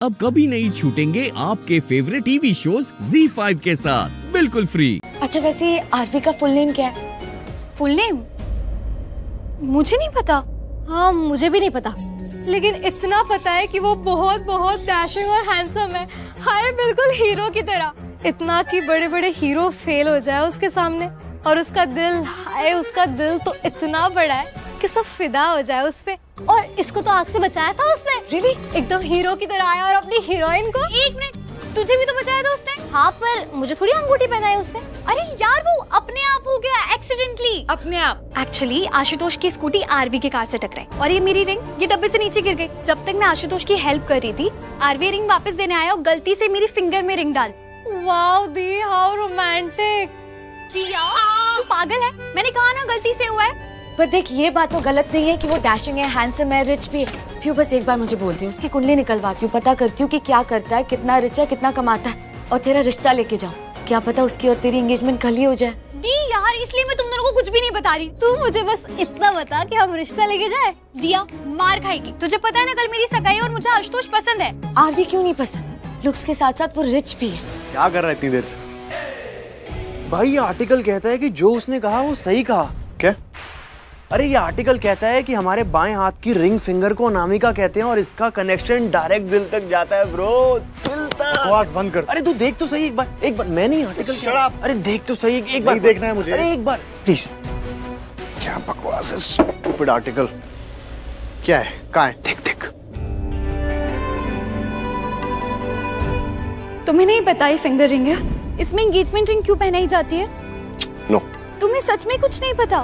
अब कभी नहीं छूटेंगे आपके फेवरेट टीवी शोज़ Z5 के साथ। बिल्कुल फ्री अच्छा वैसे आरवी का फुल नेम क्या है? फुल नेम मुझे नहीं पता। हाँ मुझे भी नहीं पता। लेकिन इतना पता है कि वो बहुत बहुत डैशिंग और हैंडसम है। हाय बिल्कुल हीरो की तरह। इतना कि बड़े बड़े हीरो फेल हो जाए उसके सामने। और उसका दिल, हाय, उसका दिल तो इतना बड़ा है। कि सब फिदा हो जाए उस पे। और इसको तो आग से बचाया था उसने। रियली एकदम हीरो की तरह आया और अपनी हीरोइन को। एक मिनट। तुझे भी तो बचाया था उसने? हाँ पर मुझे थोड़ी अंगूठी पहनाई उसने। अरे यार वो अपने आप हो गया एक्सीडेंटली अपने आप। एक्चुअली आशुतोष की स्कूटी आरवी की कार से टकराई। और ये मेरी रिंग ये डब्बे से नीचे गिर गई। जब तक मैं आशुतोष की हेल्प कर रही थी आरवी रिंग वापस देने आया और गलती से मेरी फिंगर में रिंग डाल। वाओ दी हाउ रोमांटिक दिया तू पागल है? मैंने कहा ना गलती से हुआ है। पर देख ये बात तो गलत नहीं है कि वो डैशिंग है हैंडसम है रिच भी है। प्यू बस एक बार मुझे बोलती हूँ उसकी कुंडली निकलवाती हूँ पता करती हूँ कि क्या करता है कितना रिच है कितना कमाता है और तेरा रिश्ता लेके जाऊँ। क्या पता उसकी और तेरी एंगेजमेंट कल ही हो जाए। दी यार इसलिए मैं तुम दोनों को कुछ भी नहीं बता रही। तू मुझे बस इतना बता कि हम रिश्ता लेके जाए। दिया मार खाएगी। तुझे पता है ना कल मेरी सगाई और मुझे आशुतोष पसंद है। आरवी क्यों नहीं पसंद? लुक्स के साथ साथ वो रिच भी है। क्या कर रहा है इतनी देर से? भाई ये आर्टिकल कहता है कि जो उसने कहा वो सही कहा। अरे ये आर्टिकल कहता है कि हमारे बाएँ हाथ की रिंग फिंगर को अनामिका कहते हैं और इसका कनेक्शन डायरेक्ट दिल तक जाता है ब्रो दिल तक. बकवास बंद कर। अरे तू देख तो सही एक बार एक बार मैं नहीं आर्टिकल up. अरे देख तो सही एक बार। देखना है मुझे। अरे एक बार। प्लीज़ क्या बकवास है स्टूपिड आर्टिकल क्या है? कहाँ है? देख देख। तुम्हें नहीं पता ये फिंगर रिंग है? इसमें एंगेजमेंट रिंग क्यों पहनाई जाती है? नो तुम्हें सच में कुछ नहीं पता?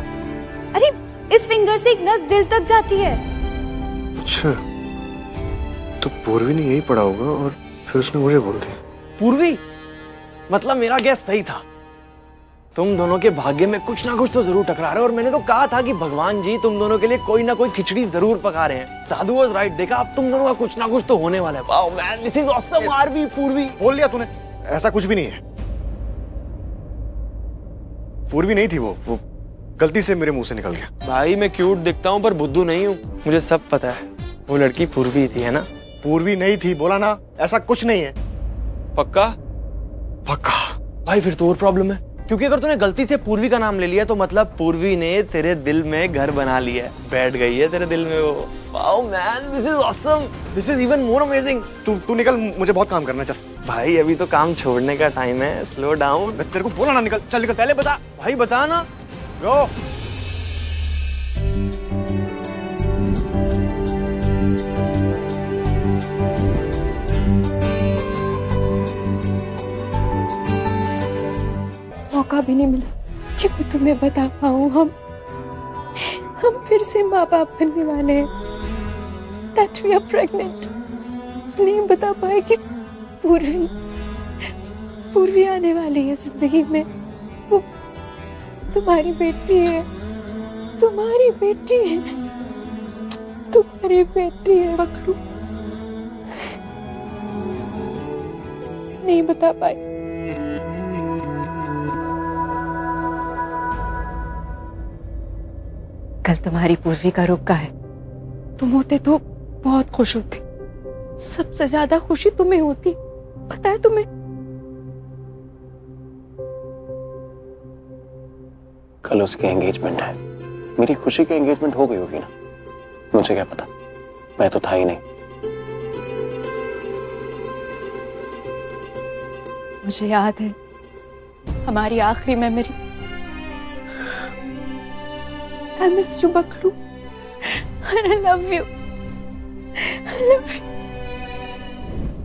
अरे इस फिंगर से एक नस दिल तक जाती है। अच्छा तो पूर्वी ने यही पढ़ा होगा और फिर उसने मुझे बोल दिया। पूर्वी? मतलब मेरा गैस सही था। तुम दोनों के भाग्य में कुछ ना कुछ तो ज़रूर टकरा रहा है और मैंने तो कहा था कि भगवान जी तुम दोनों के लिए कोई ना कोई खिचड़ी ज़रूर पका रहे हैं। दादू वाज राइट देखा अब तुम दोनों का कुछ ना कुछ तो होने वाला है। Wow man this is awesome Aarvi Purvi. बोल लिया तूने ऐसा कुछ भी नहीं है। पूर्वी नहीं थी वो वो गलती से मेरे मुँह से निकल गया। भाई मैं क्यूट दिखता हूँ पर बुद्धू नहीं हूँ। मुझे सब पता है। वो लड़की पूर्वी थी है ना? पूर्वी नहीं थी बोला ना ऐसा कुछ नहीं है। पक्का? पक्का। भाई फिर तो और प्रॉब्लम है। क्योंकि अगर तूने गलती से पूर्वी का नाम ले लिया तो मतलब पूर्वी ने तेरे दिल में घर बना लिया है। बैठ गई है तेरे दिल में वो। Wow man this is awesome this is even more amazing तू तू निकल मुझे बहुत काम करना चल। भाई अभी तो काम छोड़ने का टाइम है। स्लो डाउन तेरे को बोला ना निकल चल निकल। पहले बता। भाई बता ना। यो मौका भी नहीं मिला कि मैं तुम्हें बता पाऊँ। हम हम फिर से माँ बाप बनने वाले हैं। दैट वी आर प्रेग्नेंट नहीं बता पाए कि पूर्वी पूर्वी आने वाली है ज़िंदगी में। तुम्हारी बेटी है। तुम्हारी बेटी है। तुम्हारी बेटी है, बकरू। नहीं बता पाई। कल तुम्हारी पूर्वी का रुका है। तुम होते तो बहुत खुश होते। सबसे ज़्यादा खुशी तुम्हें होती। पता है तुम्हें? कल उसकी एंगेजमेंट है। मेरी खुशी की एंगेजमेंट हो गई होगी ना? मुझे क्या पता? मैं तो था ही नहीं। मुझे याद है हमारी आखिरी memory I miss you, Bakru. And I love you. I love you.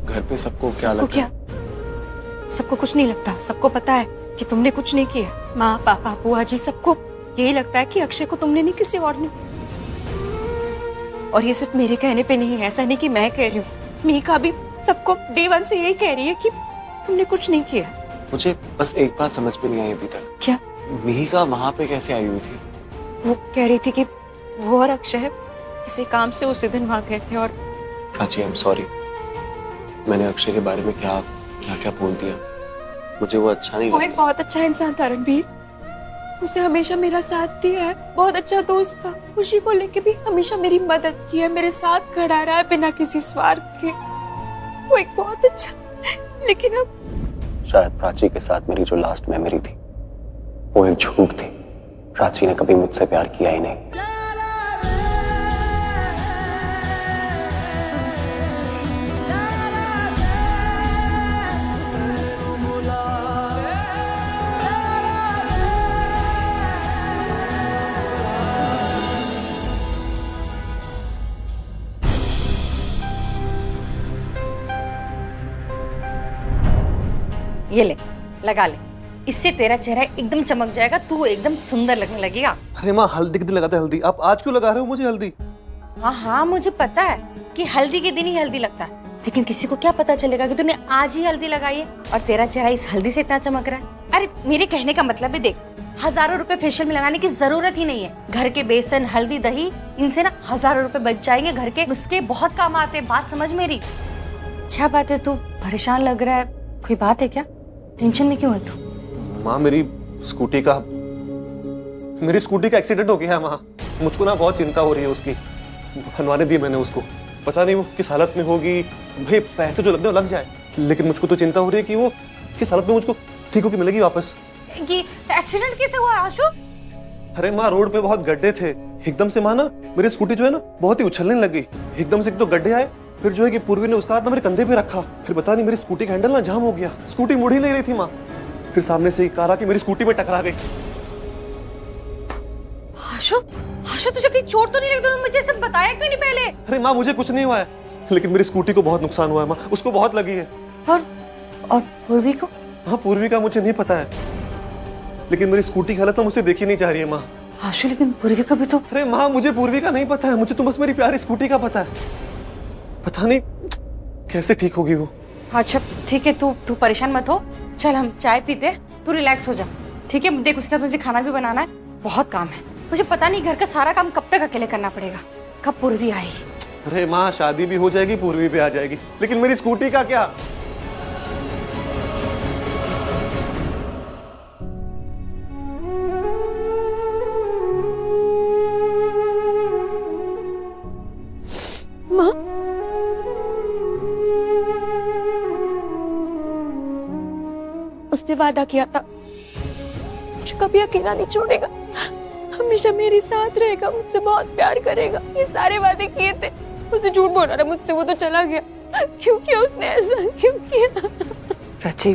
घर पे सबको क्या लगता क्या? है सबको कुछ नहीं लगता सबको पता है। कि तुमने कुछ नहीं किया। माँ पापा बुआ जी सबको यही लगता है कि अक्षय को तुमने नहीं किसी और ने और ये सिर्फ़ मेरे कहने पे नहीं है। ऐसा नहीं कि मैं कह रही हूँ। मीका भी सबको डे वन से यही कह रही है कि तुमने कुछ नहीं किया। मुझे बस एक बात समझ में नहीं आई अभी तक। क्या? मिहिका वहाँ पे कैसे आई हुई थी? वो कह रही थी कि वो और अक्षय किसी काम से उसी दिन वहाँ गए थे और प्राची आई एम सॉरी मैंने अक्षय के बारे में क्या क्या क्या बोल दिया? मुझे वो अच्छा नहीं वो एक बहुत अच्छा इंसान था रणबीर। उसने हमेशा मेरा साथ दिया है। बहुत अच्छा दोस्त था। खुशी को लेके भी हमेशा मेरी मदद की है। मेरे साथ खड़ा रहा है बिना किसी स्वार्थ के। वो एक बहुत अच्छा लेकिन अब शायद प्राची के साथ मेरी जो लास्ट मेमोरी थी वो एक झूठ थी। प्राची ने कभी मुझसे प्यार किया ही नहीं। ये ले लगा ले। इससे तेरा चेहरा एकदम चमक जाएगा तू एकदम सुंदर लगने लगेगा। अरे माँ हल्दी के दिन लगाते हल्दी? आप आज क्यों लगा रहे हो मुझे हल्दी? हाँ हाँ मुझे पता है कि हल्दी के दिन ही हल्दी लगता है। लेकिन किसी को क्या पता चलेगा कि तूने आज ही हल्दी लगाई है और तेरा चेहरा इस हल्दी से इतना चमक रहा है। अरे मेरे कहने का मतलब है देख हज़ारों रुपए फेशियल में लगाने की ज़रूरत ही नहीं है। घर के बेसन हल्दी दही इनसे ना हज़ारों रुपए बच जाएँगे घर के उसके बहुत काम आते हैं बात समझ मेरी। क्या बात है तू? परेशान लग रहा है? कोई बात है क्या? टेंशन में क्यों है तू? माँ मेरी स्कूटी का मेरी स्कूटी का एक्सीडेंट हो गया है माँ। मुझको ना बहुत चिंता हो रही है उसकी। बनवाने दी मैंने उसको। पता नहीं वो किस हालत में होगी। भाई पैसे जो लगने लग जाए। लेकिन मुझको तो चिंता हो रही है कि वो किस हालत में मुझको ठीक होकर मिलेगी वापस। कि एक्सीडेंट कैसे हुआ आशु? अरे माँ रोड पे बहुत गड्ढे थे। एकदम से माँ ना मेरी स्कूटी जो है ना बहुत ही उछलने लगी। एकदम से एक तो गड्ढे आए फिर जो है कि पूर्वी ने उसका हाथ ना मेरे कंधे पे रखा। फिर पता नहीं मेरी स्कूटी का हैंडल ना जाम हो गया। स्कूटी मुड़ ही नहीं रही थी माँ। फिर सामने से कार आके मेरी स्कूटी में टकरा गई। आशु आशु तुझे कहीं चोट तो नहीं लगी? तूने मुझे सब बताया क्यों नहीं पहले? अरे माँ मुझे कुछ नहीं हुआ है। लेकिन मेरी स्कूटी को बहुत नुकसान हुआ है माँ। उसको बहुत लगी है। और और पूर्वी को? हाँ पूर्वी का मुझे नहीं पता है। लेकिन मेरी स्कूटी की हालत तो मुझसे देखी नहीं जा रही है माँ। आशु लेकिन पूर्वी का भी तो अरे माँ मुझे पूर्वी का नहीं पता है। मुझे तो बस मेरी प्यारी स्कूटी का पता है। पता नहीं कैसे ठीक होगी वो? अच्छा ठीक है तू तू परेशान मत हो। चल हम चाय पीते तू रिलैक्स हो जा। ठीक है देख उसके बाद मुझे खाना भी बनाना है। बहुत काम है। मुझे पता नहीं घर का सारा काम कब तक अकेले करना पड़ेगा। कब पूर्वी आएगी? अरे माँ शादी भी हो जाएगी पूर्वी भी आ जाएगी। लेकिन मेरी स्कूटी का क्या? उसने वादा किया था। मुझे कभी अकेला नहीं छोड़ेगा। हमेशा मेरे साथ रहेगा मुझसे बहुत प्यार करेगा। ये सारे वादे किए थे। उसे झूठ बोला रहा मुझसे वो तो चला गया। क्यों किया उसने ऐसा क्यों किया? प्राची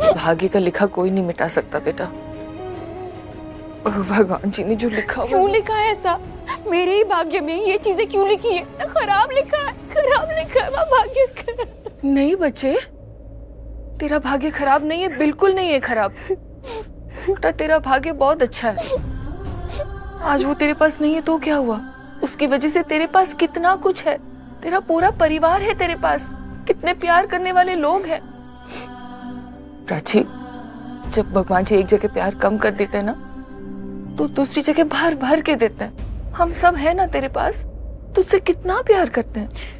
भाग्य का लिखा कोई नहीं मिटा सकता बेटा। भगवान जी ने जो लिखा वो क्यों लिखा है ऐसा? मेरे ही भाग्य में ये चीज़ें क्यों लिखी है? खराब लिखा है खराब लिखा है भाग्य नहीं बच्चे तेरा भाग्य खराब नहीं है, बिल्कुल नहीं है खराब। बेटा, तेरा भाग्य बहुत अच्छा है। आज वो तेरे पास नहीं है तो क्या हुआ? उसकी वजह से तेरे पास कितना कुछ है? तेरा पूरा परिवार है तेरे पास। कितने प्यार करने वाले लोग हैं। प्राची, जब भगवान जी एक जगह प्यार कम कर देते हैं ना तो दूसरी जगह भर भर के देते हैं। हम सब है ना तेरे पास? तुझसे कितना प्यार करते हैं?